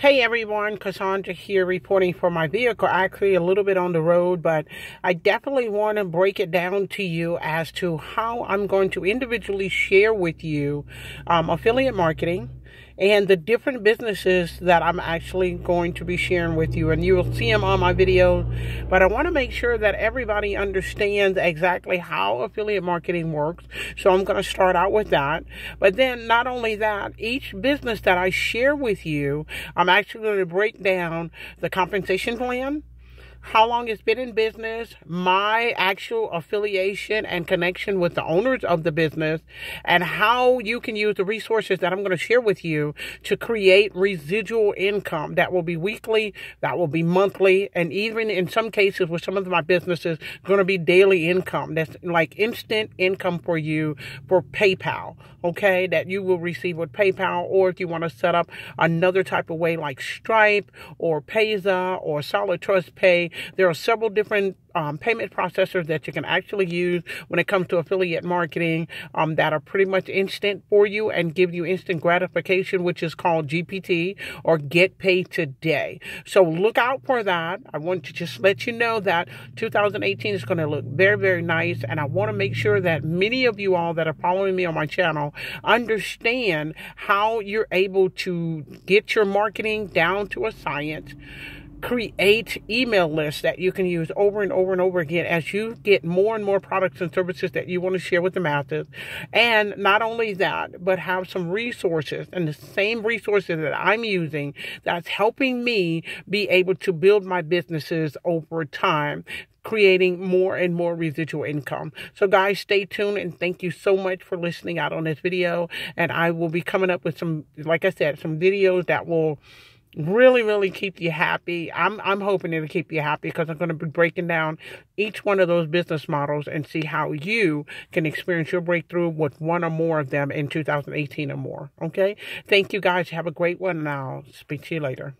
Hey everyone, Cassandra here reporting for my vehicle. Actually, a little bit on the road, but I definitely want to break it down to you as to how I'm going to individually share with you um, affiliate marketing and the different businesses that I'm actually going to be sharing with you. And you will see them on my videos. But I want to make sure that everybody understands exactly how affiliate marketing works. So I'm going to start out with that. But then not only that, each business that I share with you, I'm actually going to break down the compensation plan how long it's been in business, my actual affiliation and connection with the owners of the business, and how you can use the resources that I'm going to share with you to create residual income that will be weekly, that will be monthly, and even in some cases with some of my businesses, going to be daily income. That's like instant income for you for PayPal, okay, that you will receive with PayPal, or if you want to set up another type of way like Stripe or Payza or Solid Trust Pay there are several different um, payment processors that you can actually use when it comes to affiliate marketing um, that are pretty much instant for you and give you instant gratification, which is called GPT or Get Paid Today. So look out for that. I want to just let you know that 2018 is going to look very, very nice. And I want to make sure that many of you all that are following me on my channel understand how you're able to get your marketing down to a science create email lists that you can use over and over and over again as you get more and more products and services that you want to share with the masses. And not only that, but have some resources and the same resources that I'm using that's helping me be able to build my businesses over time creating more and more residual income. So guys, stay tuned and thank you so much for listening out on this video. And I will be coming up with some, like I said, some videos that will really really keep you happy. I'm i'm hoping it'll keep you happy because i'm going to be breaking down each one of those business models and see how you can experience your breakthrough with one or more of them in 2018 or more. Okay? Thank you guys. Have a great one and i'll speak to you later